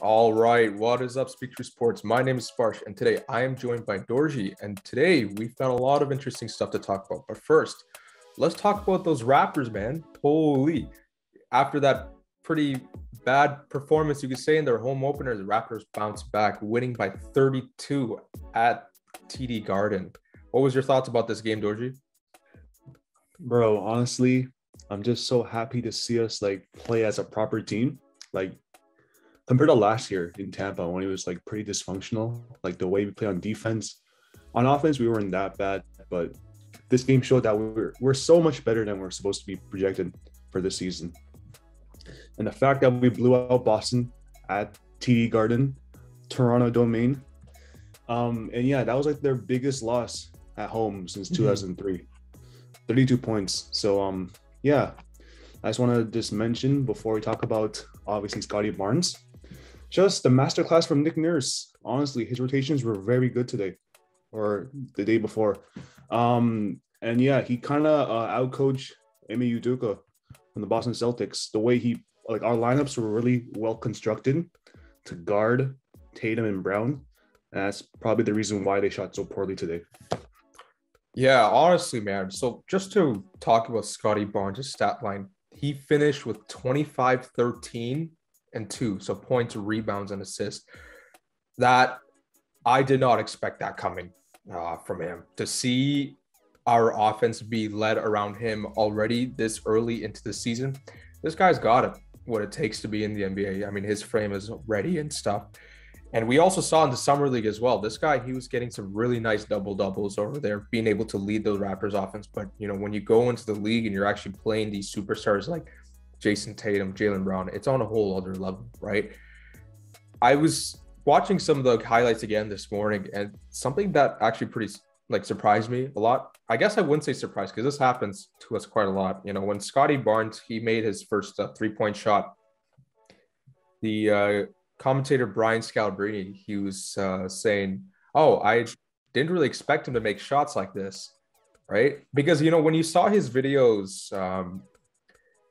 All right, what is up, Speak Truth Sports? My name is Sparsh, and today I am joined by Dorjee. And today we found a lot of interesting stuff to talk about. But first, let's talk about those Raptors, man. Holy! After that pretty bad performance, you could say in their home opener, the Raptors bounced back, winning by 32 at TD Garden. What was your thoughts about this game, Dorjee? Bro, honestly, I'm just so happy to see us like play as a proper team. Like compared to last year in Tampa when it was like pretty dysfunctional, like the way we play on defense. On offense, we weren't that bad, but this game showed that we're we're so much better than we're supposed to be projected for this season. And the fact that we blew out Boston at TD Garden, Toronto Domain, um, and yeah, that was like their biggest loss at home since 2003. Mm-hmm. 32 points. So um, yeah, I just want to just mention before we talk about obviously Scottie Barnes, just the masterclass from Nick Nurse. Honestly, his rotations were very good today, or the day before. Um, and yeah, he kind of uh, outcoached Ime Udoka from the Boston Celtics. The way he like our lineups were really well constructed to guard Tatum and Brown. And that's probably the reason why they shot so poorly today. Yeah, honestly, man. So just to talk about Scottie Barnes' stat line, he finished with 25, 13, and two. So points, rebounds, and assists. That I did not expect that coming uh, from him. To see our offense be led around him already this early into the season, this guy's got it. What it takes to be in the NBA. I mean, his frame is ready and stuff. And we also saw in the summer league as well. This guy, he was getting some really nice double doubles over there, being able to lead those Raptors offense. But you know, when you go into the league and you're actually playing these superstars like Jayson Tatum, Jaylen Brown, it's on a whole other level, right? I was watching some of the highlights again this morning, and something that actually pretty like surprised me a lot. I guess I wouldn't say surprised because this happens to us quite a lot. You know, when Scottie Barnes he made his first uh, three point shot, the uh, commentator Brian Scalabrine, he was uh, saying, "Oh, I didn't really expect him to make shots like this, right? Because you know when you saw his videos um,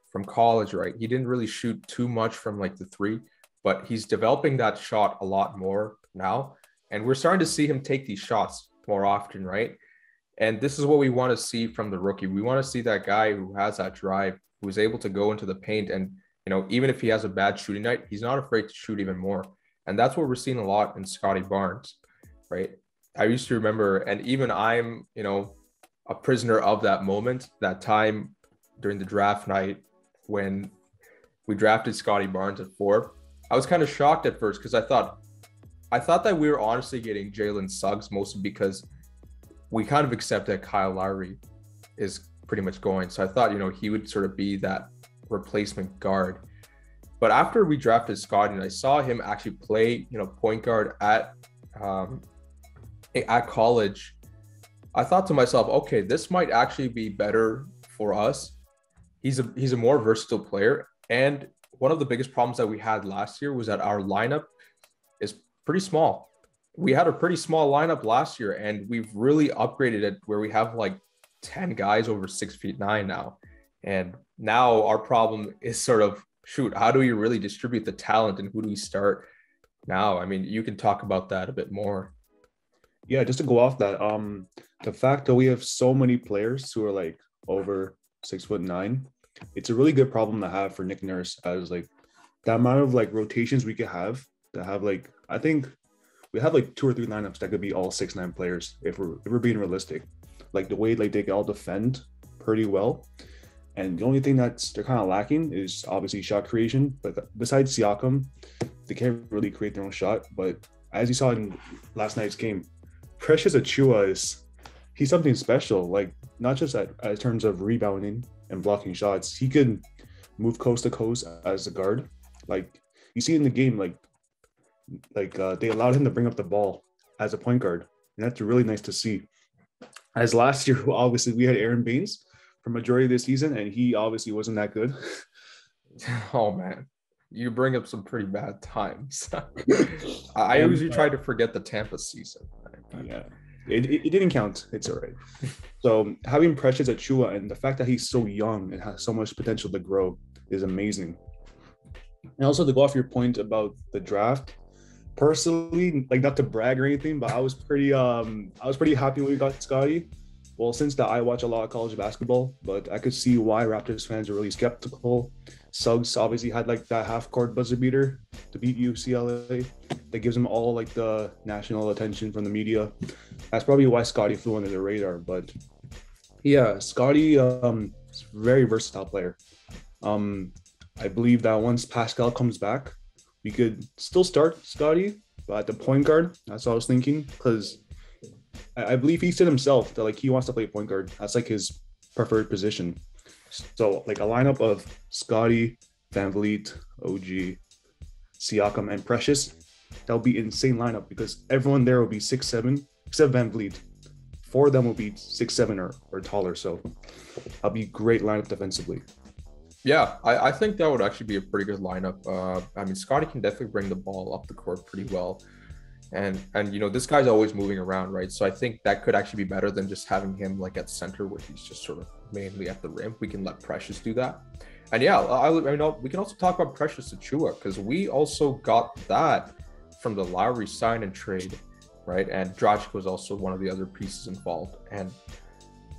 from college, right, he didn't really shoot too much from like the three, but he's developing that shot a lot more now, and we're starting to see him take these shots more often, right? And this is what we want to see from the rookie. We want to see that guy who has that drive, who is able to go into the paint and you know, even if he has a bad shooting night, he's not afraid to shoot even more. And that's what we're seeing a lot in Scottie Barnes, right? I used to remember, and even I'm, you know, a prisoner of that moment, that time during the draft night when we drafted Scottie Barnes at four. I was kind of shocked at first because I thought, I thought that we were honestly getting Jalen Suggs mostly because we kind of accept that Kyle Lowry is pretty much going. So I thought, you know, he would sort of be that replacement guard. But after we drafted Scott and I saw him actually play, you know, point guard at um, at college, I thought to myself, okay, this might actually be better for us. He's a he's a more versatile player, and one of the biggest problems that we had last year was that our lineup is pretty small. We had a pretty small lineup last year, and we've really upgraded it where we have like ten guys over six feet nine now. And now our problem is sort of shoot, how do we really distribute the talent and who do we start now? I mean, you can talk about that a bit more. Yeah, just to go off that, um, the fact that we have so many players who are like over six foot nine, it's a really good problem to have for Nick Nurse as like the amount of like rotations we could have to have like I think we have like two or three lineups that could be all six nine players if we're if we're being realistic. Like the way like they can all defend pretty well. And the only thing that's they're kind of lacking is obviously shot creation. But besides Siakam, they can't really create their own shot. But as you saw in last night's game, Precious Achiuwa is he's something special. Like not just at, in terms of rebounding and blocking shots, he could move coast to coast as a guard. Like you see in the game, like like uh, they allowed him to bring up the ball as a point guard, and that's really nice to see. As last year, obviously we had Aaron Baynes, for majority of the season, and he obviously wasn't that good. oh man, you bring up some pretty bad times. I usually try to forget the Tampa season. Yeah, it, it, it, didn't count. It's all right. So having Precious Achiuwa and the fact that he's so young and has so much potential to grow is amazing. And also to go off your point about the draft, personally, like not to brag or anything, but I was pretty um I was pretty happy when we got Scottie. Well, since that I watch a lot of college basketball, but I could see why Raptors fans are really skeptical. Suggs obviously had like that half court buzzer beater to beat UCLA. That gives him all like the national attention from the media. That's probably why Scottie flew under the radar. But yeah, Scottie um is very versatile player. Um, I believe that once Pascal comes back, we could still start Scottie, but at the point guard, that's what I was thinking. Because I, believe he said himself that like he wants to play point guard. That's like his preferred position. So like a lineup of Scottie, Van Vleet, OG, Siakam, and Precious, that'll be insane lineup because everyone there will be six seven except VanVleet. Four of them will be six seven or, or taller. So that'll be great lineup defensively. Yeah, I, I think that would actually be a pretty good lineup. Uh, I mean, Scottie can definitely bring the ball up the court pretty well, and and you know this guy's always moving around, right? So I think that could actually be better than just having him like at center where he's just sort of mainly at the rim. We can let Precious do that, and yeah, I, I know we can also talk about Precious Achiuwa because we also got that from the Lowry sign and trade, right? And Dragic was also one of the other pieces involved, and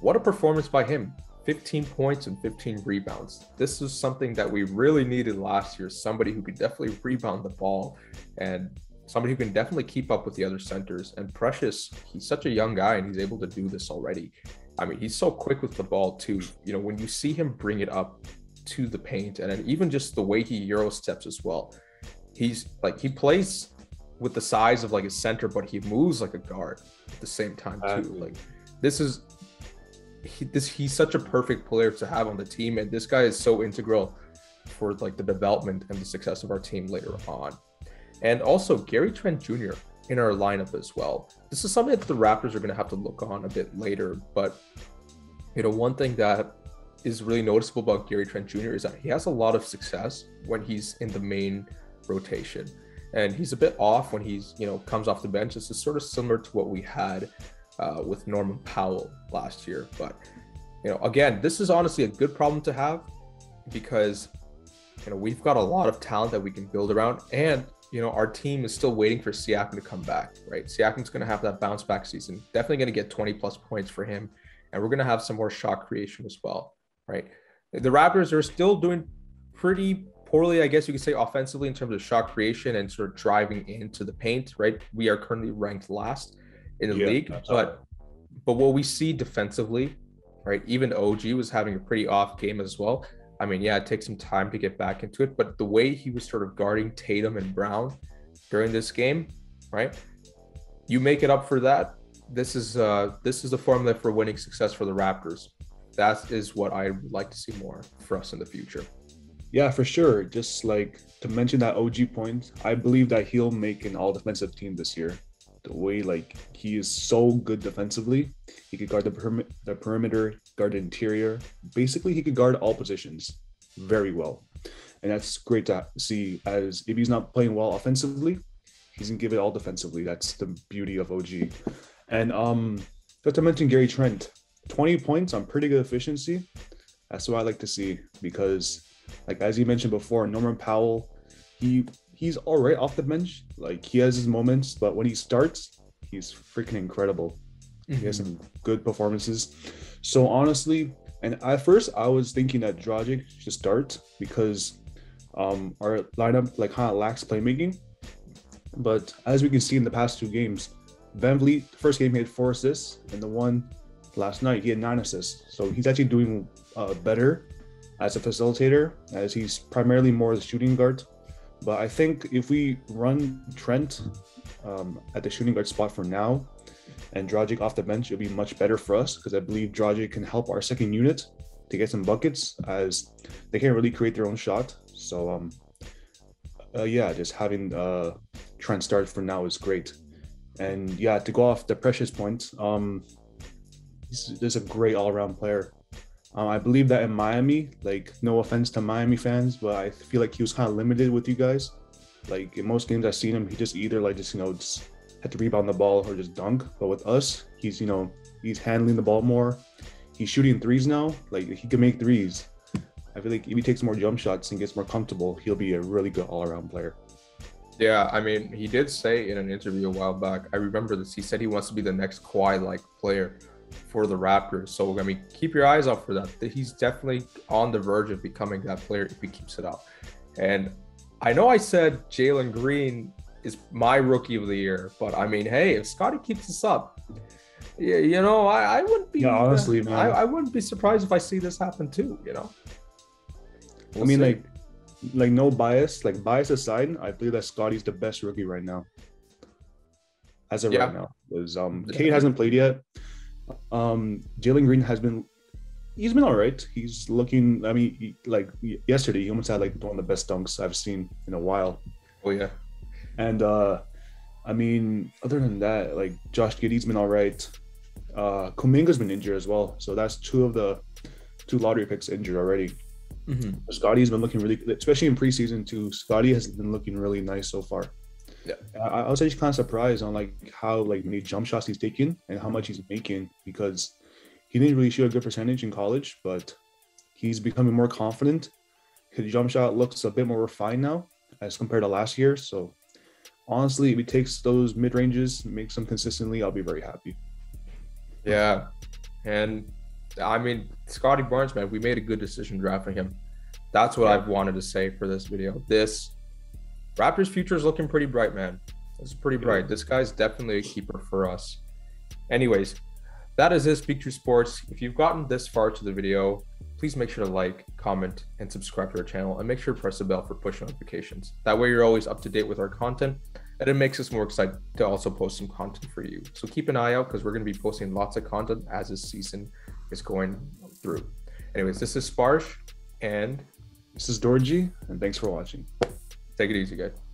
what a performance by him 15 points and 15 rebounds. This is something that we really needed last year. Somebody who could definitely rebound the ball and somebody who can definitely keep up with the other centers. And Precious, he's such a young guy and he's able to do this already. I mean, he's so quick with the ball too. You know, when you see him bring it up to the paint and then even just the way he euro steps as well, he's like he plays with the size of like a center, but he moves like a guard at the same time too. Like this is he, this he's such a perfect player to have on the team, and this guy is so integral for like the development and the success of our team later on. And also Gary Trent Jr. in our lineup as well. This is something that the Raptors are going to have to look on a bit later, but you know one thing that is really noticeable about Gary Trent Jr. is that he has a lot of success when he's in the main rotation. And he's a bit off when he's, you know, comes off the bench. This is sort of similar to what we had uh, with Norman Powell last year. But you know, again, this is honestly a good problem to have because you know we've got a lot of talent that we can build around, and you know our team is still waiting for Siakam to come back. Right, Siakam's going to have that bounce back season. Definitely going to get 20 plus points for him, and we're going to have some more shot creation as well. Right, the Raptors are still doing pretty poorly, I guess you could say, offensively in terms of shot creation and sort of driving into the paint. Right, we are currently ranked last in the yeah, league. But but what we see defensively, right? Even OG was having a pretty off game as well. I mean, yeah, it takes some time to get back into it, but the way he was sort of guarding Tatum and Brown during this game, right? You make it up for that. This is uh this is the formula for winning success for the Raptors. That is what I would like to see more for us in the future. Yeah, for sure. Just like to mention that OG point, I believe that he'll make an all defensive team this year the way like he is so good defensively. He could guard the, perim- the perimeter, guard the interior. Basically, he could guard all positions very well. And that's great to see as if he's not playing well offensively, he's gonna give it all defensively. That's the beauty of OG. And um just to mention Gary Trent, 20 points on pretty good efficiency. That's what I like to see because like as you mentioned before, Norman Powell, he he's all right off the bench. Like he has his moments, but when he starts, he's freaking incredible. Mm-hmm. He has some mm-hmm. good performances. So honestly, and at first I was thinking that Dragic should start because um, our lineup like kind of lacks playmaking. But as we can see in the past two games, VanVleet, first game he had four assists, and the one last night he had nine assists. So he's actually doing uh, better as a facilitator, as he's primarily more the shooting guard but I think if we run Trent um, at the shooting guard spot for now and Dragic off the bench, it'll be much better for us because I believe Dragic can help our second unit to get some buckets as they can't really create their own shot. So, um, uh, yeah, just having uh, Trent start for now is great. And yeah, to go off the precious point, um, he's just a great all around player. Um, I believe that in Miami, like no offense to Miami fans, but I feel like he was kind of limited with you guys. Like in most games I've seen him, he just either like just you know just had to rebound the ball or just dunk. But with us, he's you know he's handling the ball more. He's shooting threes now. Like he can make threes. I feel like if he takes more jump shots and gets more comfortable, he'll be a really good all around player. Yeah, I mean, he did say in an interview a while back. I remember this. He said he wants to be the next Kawhi-like player for the Raptors. So I mean, keep your eyes out for that. He's definitely on the verge of becoming that player if he keeps it up. And I know I said Jalen Green is my rookie of the year, but I mean, hey, if Scottie keeps this up, yeah, you know, I, I wouldn't be Yeah, honestly, man. I, I wouldn't be surprised if I see this happen too. You know. I mean, like, like no bias, like bias aside, I believe that Scottie's the best rookie right now. As of Yeah. right now, because um, Cade hasn't played yet. Um, Jalen Green has been, he's been all right. He's looking. I mean, he, like yesterday, he almost had like one of the best dunks I've seen in a while. oh yeah, And uh, I mean, other than that, like Josh Giddey's been all right. Uh, Kuminga's been injured as well, so that's two of the two lottery picks injured already. Mhm. Scottie's been looking really, especially in preseason too. Scottie has been looking really nice so far. Yeah. I, I was actually kind of surprised on like how like many jump shots he's taking and how much he's making because he didn't really shoot a good percentage in college, but he's becoming more confident. His jump shot looks a bit more refined now as compared to last year. So honestly, if he takes those mid ranges, makes them consistently, I'll be very happy. yeah, and I mean, Scottie Barnes, man, we made a good decision drafting him. That's what Yeah. I've wanted to say for this video. This Raptors future is looking pretty bright, man. It's pretty bright. This guy's definitely a keeper for us. Anyways, that is it, Speak Truth Sports. If you've gotten this far to the video, please make sure to like, comment, and subscribe to our channel, and make sure to press the bell for push notifications. That way, you're always up to date with our content, and it makes us more excited to also post some content for you. So keep an eye out because we're going to be posting lots of content as this season is going through. Anyways, this is Sparsh, and This is Dorjee, and thanks for watching. Take it easy, guys.